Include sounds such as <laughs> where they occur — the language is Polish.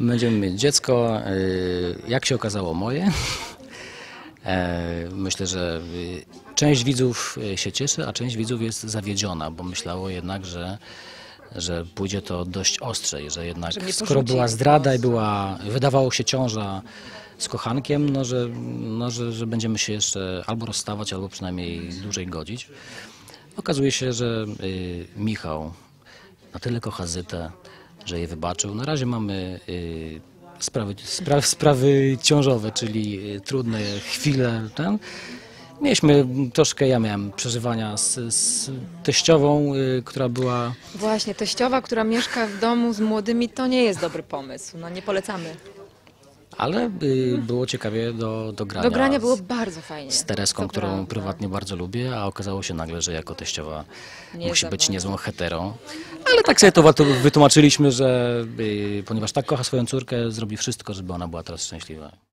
Będziemy mieć dziecko, y, jak się okazało moje. E, <laughs> Myślę, że y, część widzów y, się cieszy, a część widzów jest zawiedziona, bo myślało jednak, że, że pójdzie to dość ostrzej, że jednak Że skoro była zdrada i była, wydawało się ciąża z kochankiem, no, że, no, że, że będziemy się jeszcze albo rozstawać, albo przynajmniej dłużej godzić. Okazuje się, że y, Michał na tyle kocha Zytę, że jej wybaczył. Na razie mamy y, sprawy, spra, sprawy ciążowe, czyli y, trudne chwile. Ten. Mieliśmy troszkę, ja miałem przeżywania z, z teściową, y, która była Właśnie, teściowa, która mieszka w domu z młodymi, to nie jest dobry pomysł. No nie polecamy. ale y, było ciekawie do, do grania. Do grania było bardzo fajnie. z Tereską, którą prawda. prywatnie bardzo lubię, a okazało się nagle, że jako teściowa Nie musi być niezłą heterą. Ale tak sobie to wytłumaczyliśmy, że y, ponieważ tak kocha swoją córkę, zrobi wszystko, żeby ona była teraz szczęśliwa.